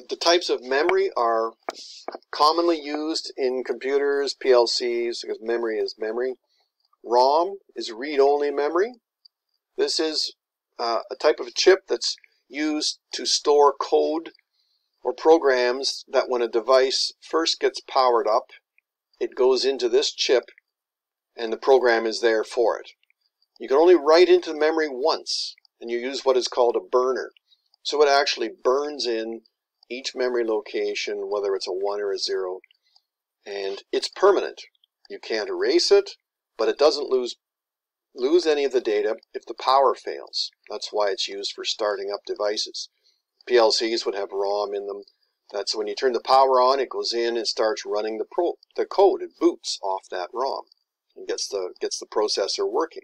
the, types of memory are commonly used in computers, PLCs, because memory is memory. ROM is read-only memory. This is uh, a type of chip that's used to store code or programs that when a device first gets powered up, it goes into this chip and the program is there for it. You can only write into memory once and you use what is called a burner. So it actually burns in each memory location, whether it's a 1 or a 0, and it's permanent. You can't erase it, but it doesn't lose lose any of the data if the power fails. That's why it's used for starting up devices. PLCs would have ROM in them. That's when you turn the power on, it goes in and starts running the pro the code. It boots off that ROM and gets the gets the processor working.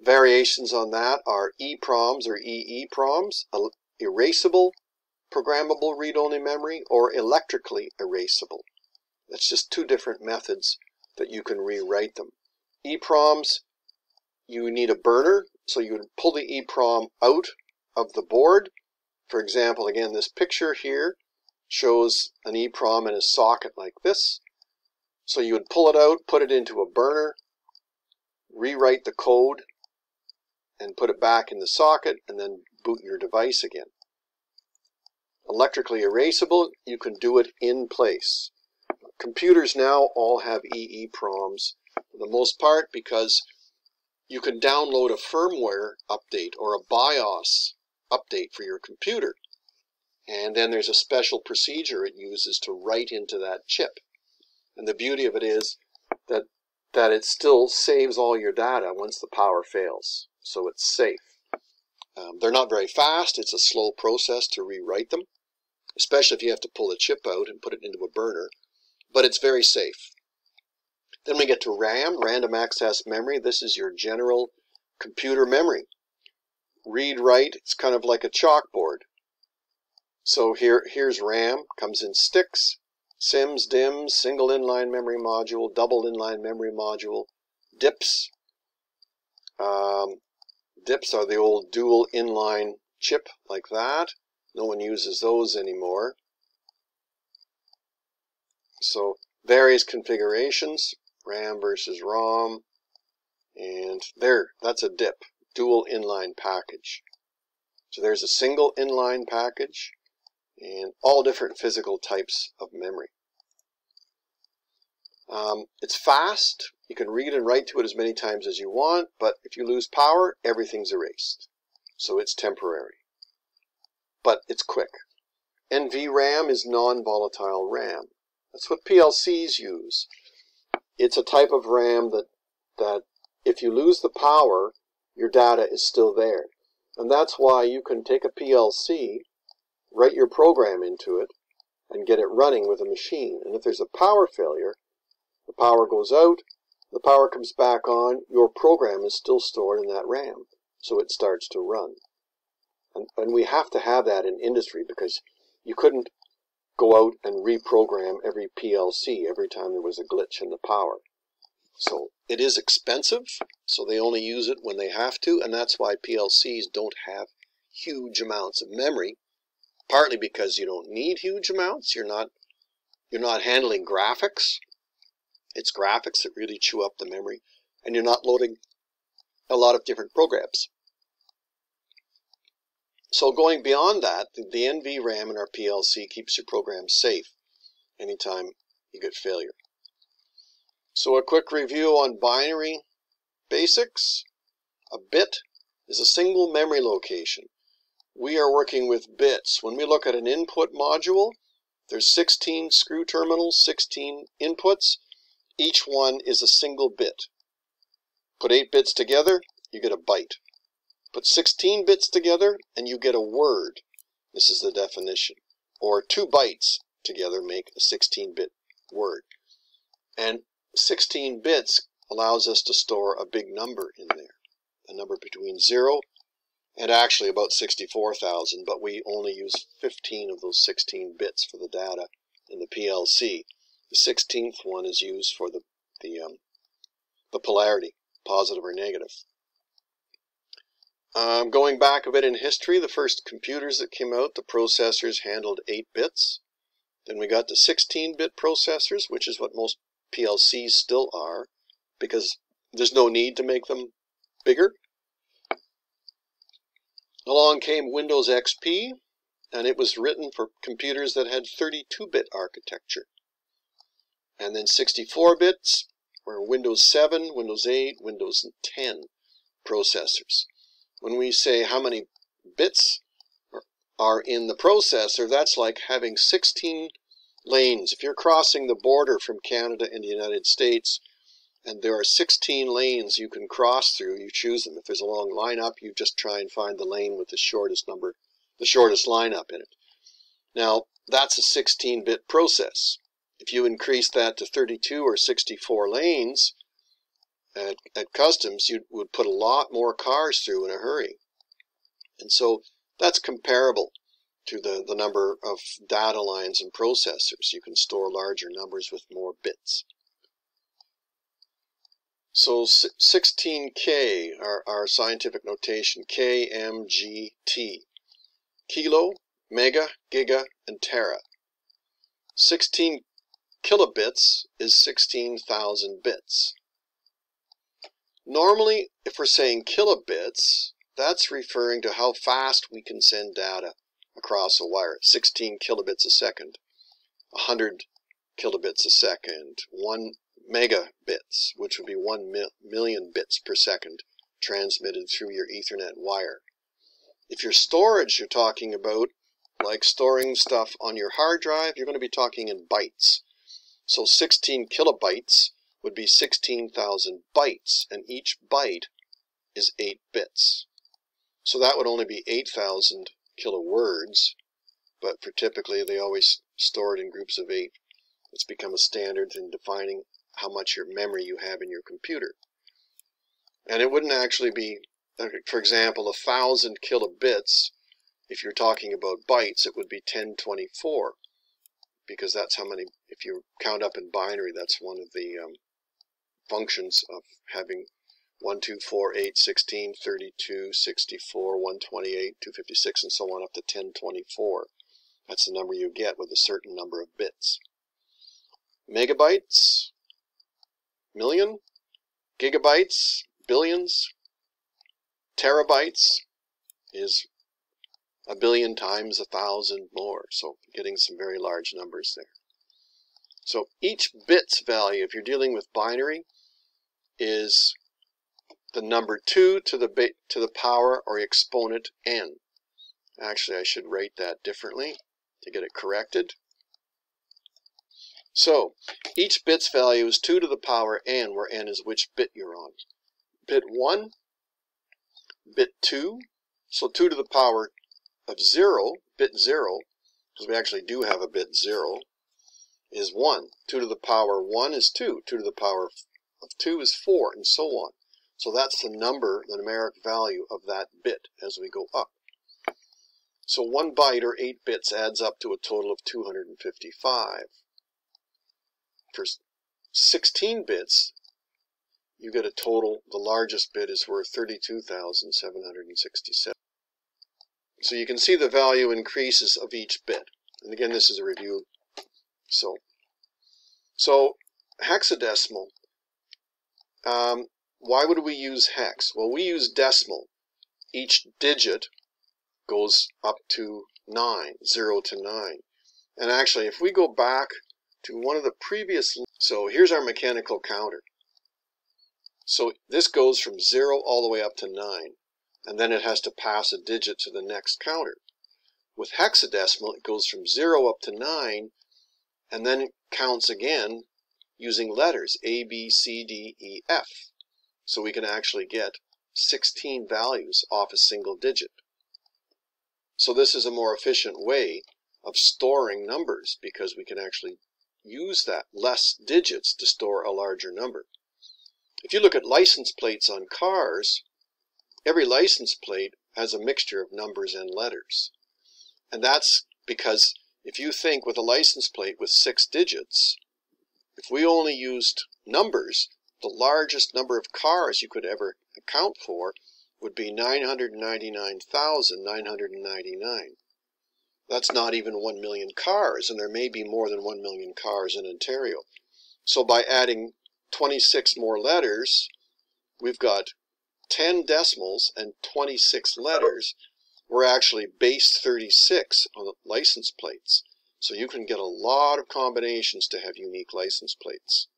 Variations on that are EPROMs or EEPROMs, erasable programmable read-only memory, or electrically erasable. That's just two different methods that you can rewrite them. EPROMs, you need a burner, so you would pull the EPROM out of the board. For example, again, this picture here shows an EPROM in a socket like this. So you would pull it out, put it into a burner, rewrite the code, and put it back in the socket, and then boot your device again. Electrically erasable, you can do it in place. Computers now all have EEPROMs for the most part because you can download a firmware update or a BIOS update for your computer. And then there's a special procedure it uses to write into that chip. And the beauty of it is that, that it still saves all your data once the power fails. So it's safe. Um, they're not very fast. It's a slow process to rewrite them, especially if you have to pull the chip out and put it into a burner. But it's very safe. Then we get to RAM, random access memory. This is your general computer memory. Read write, it's kind of like a chalkboard. So here, here's RAM, comes in sticks, SIMMs, DIMMs, single inline memory module, double inline memory module, DIPs. Um, DIPs are the old dual inline chip like that. No one uses those anymore. So various configurations. RAM versus ROM. And there, that's a DIP, dual inline package. So there's a single inline package and all different physical types of memory. Um, it's fast. You can read and write to it as many times as you want, but if you lose power, everything's erased. So it's temporary. But it's quick. NVRAM is non-volatile RAM. That's what PLCs use it's a type of RAM that that if you lose the power, your data is still there. And that's why you can take a PLC, write your program into it, and get it running with a machine. And if there's a power failure, the power goes out, the power comes back on, your program is still stored in that RAM. So it starts to run. And, and we have to have that in industry because you couldn't go out and reprogram every PLC every time there was a glitch in the power. So it is expensive, so they only use it when they have to, and that's why PLCs don't have huge amounts of memory, partly because you don't need huge amounts. You're not you're not handling graphics. It's graphics that really chew up the memory, and you're not loading a lot of different programs. So going beyond that, the, NVRAM in our PLC keeps your program safe anytime you get failure. So a quick review on binary basics. A bit is a single memory location. We are working with bits. When we look at an input module, there's 16 screw terminals, 16 inputs. Each one is a single bit. Put 8 bits together, you get a byte. Put 16 bits together and you get a word. This is the definition. Or two bytes together make a 16-bit word. And 16 bits allows us to store a big number in there. A number between 0 and actually about 64,000, but we only use 15 of those 16 bits for the data in the PLC. The 16th one is used for the, the, um, the polarity, positive or negative. Um, going back a bit in history, the first computers that came out, the processors handled 8 bits. Then we got the 16-bit processors, which is what most PLCs still are, because there's no need to make them bigger. Along came Windows XP, and it was written for computers that had 32-bit architecture. And then 64 bits were Windows 7, Windows 8, Windows 10 processors. When we say how many bits are in the processor, that's like having 16 lanes. If you're crossing the border from Canada and the United States, and there are 16 lanes you can cross through, you choose them. If there's a long lineup, you just try and find the lane with the shortest number, the shortest lineup in it. Now, that's a 16-bit process. If you increase that to 32 or 64 lanes at, at customs, you would put a lot more cars through in a hurry. And so that's comparable to the, the number of data lines and processors. You can store larger numbers with more bits. So 16K, our, our scientific notation, KMGT. Kilo, mega, giga, and tera. 16 kilobits is 16,000 bits. Normally, if we're saying kilobits, that's referring to how fast we can send data across a wire. 16 kilobits a second, 100 kilobits a second, 1 megabits, which would be 1 mil million bits per second transmitted through your Ethernet wire. If your storage you're talking about, like storing stuff on your hard drive, you're going to be talking in bytes. So 16 kilobytes would be 16,000 bytes, and each byte is 8 bits. So that would only be 8,000 kilowords, but for typically they always store it in groups of 8. It's become a standard in defining how much your memory you have in your computer. And it wouldn't actually be for example, a thousand kilobits, if you're talking about bytes, it would be 1024 because that's how many, if you count up in binary, that's one of the um, functions of having 1, 2, 4, 8, 16, 32, 64, 128, 256, and so on up to 1024. That's the number you get with a certain number of bits. Megabytes, million, gigabytes, billions, terabytes is a billion times a thousand more. So getting some very large numbers there. So each bit's value, if you're dealing with binary, is the number 2 to the to the power or exponent n. Actually, I should write that differently to get it corrected. So each bit's value is 2 to the power n, where n is which bit you're on. Bit 1 bit 2. So 2 to the power of 0, bit 0, because we actually do have a bit 0, is 1. 2 to the power 1 is 2. 2 to the power of 2 is 4, and so on. So that's the number, the numeric value of that bit as we go up. So 1 byte or 8 bits adds up to a total of 255. For 16 bits, you get a total, the largest bit is worth 32,767. So you can see the value increases of each bit. And again, this is a review. So, so hexadecimal. Um, why would we use hex? Well, we use decimal. Each digit goes up to 9, 0 to 9. And actually, if we go back to one of the previous, so here's our mechanical counter. So this goes from 0 all the way up to 9, and then it has to pass a digit to the next counter. With hexadecimal, it goes from 0 up to 9, and then it counts again using letters A, B, C, D, E, F. So we can actually get 16 values off a single digit. So this is a more efficient way of storing numbers because we can actually use that less digits to store a larger number. If you look at license plates on cars, every license plate has a mixture of numbers and letters. And that's because if you think with a license plate with six digits, if we only used numbers, the largest number of cars you could ever account for would be 999,999. That's not even 1 million cars, and there may be more than 1 million cars in Ontario. So by adding 26 more letters, we've got 10 decimals and 26 letters. We're actually base 36 on the license plates. So you can get a lot of combinations to have unique license plates.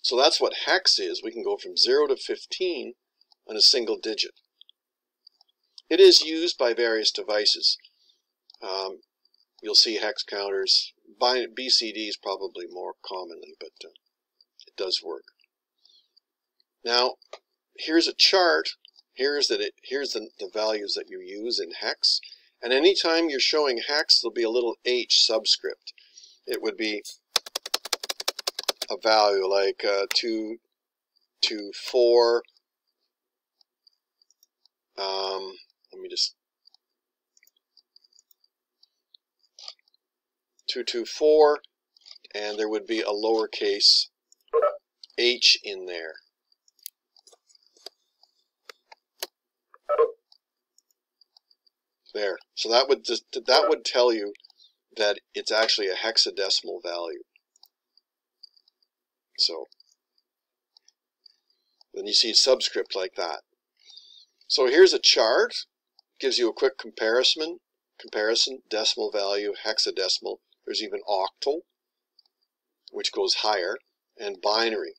So that's what hex is. We can go from 0 to 15 on a single digit. It is used by various devices. Um, you'll see hex counters. By BCDs probably more commonly, but uh, it does work. Now, here's a chart. Here's that it. Here's the, the values that you use in hex. And anytime you're showing hex, there'll be a little h subscript. It would be a value like uh, 2 to 4. Um, let me just 224 and there would be a lowercase h in there. There. So that would just, that would tell you that it's actually a hexadecimal value. So then you see subscript like that. So here's a chart, gives you a quick comparison, comparison, decimal value, hexadecimal. There's even octal, which goes higher, and binary.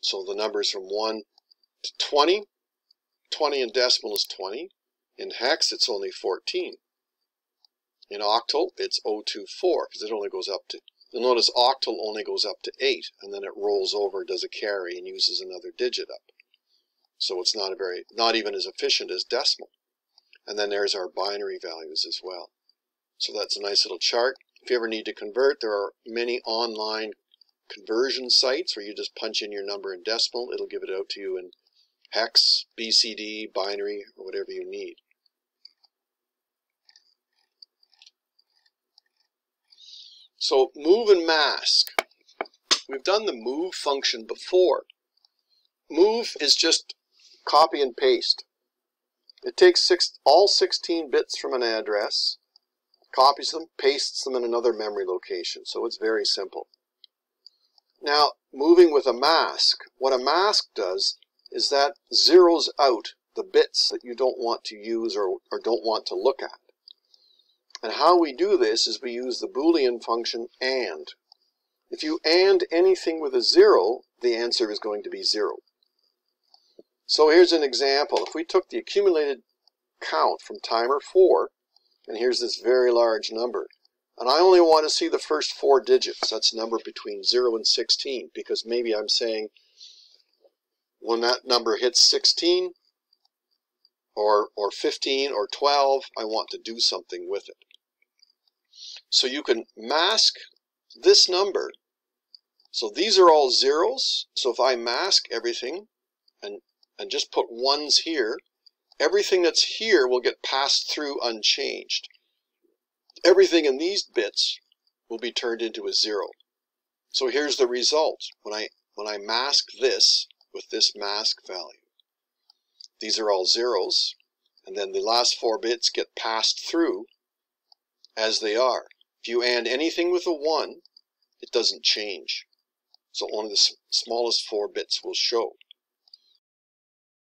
So the numbers from 1 to 20. 20 in decimal is 20. In hex, it's only 14. In octal, it's 024 because it only goes up to You'll notice octal only goes up to 8, and then it rolls over, does a carry, and uses another digit up. So it's not a very, not even as efficient as decimal. And then there's our binary values as well. So that's a nice little chart. If you ever need to convert, there are many online conversion sites where you just punch in your number in decimal. It'll give it out to you in hex, BCD, binary, or whatever you need. So move and mask. We've done the move function before. Move is just copy and paste. It takes six, all 16 bits from an address, copies them, pastes them in another memory location. So it's very simple. Now, moving with a mask, what a mask does is that zeroes out the bits that you don't want to use or, or don't want to look at. And how we do this is we use the Boolean function AND. If you AND anything with a zero, the answer is going to be zero. So here's an example. If we took the accumulated count from timer 4, and here's this very large number, and I only want to see the first four digits, that's a number between 0 and 16, because maybe I'm saying when that number hits 16, or, or 15, or 12, I want to do something with it. So you can mask this number. So these are all zeros. So if I mask everything and, and just put ones here, everything that's here will get passed through unchanged. Everything in these bits will be turned into a zero. So here's the result when I when I mask this with this mask value. These are all zeros, and then the last four bits get passed through as they are. If you AND anything with a 1, it doesn't change. So only the smallest four bits will show.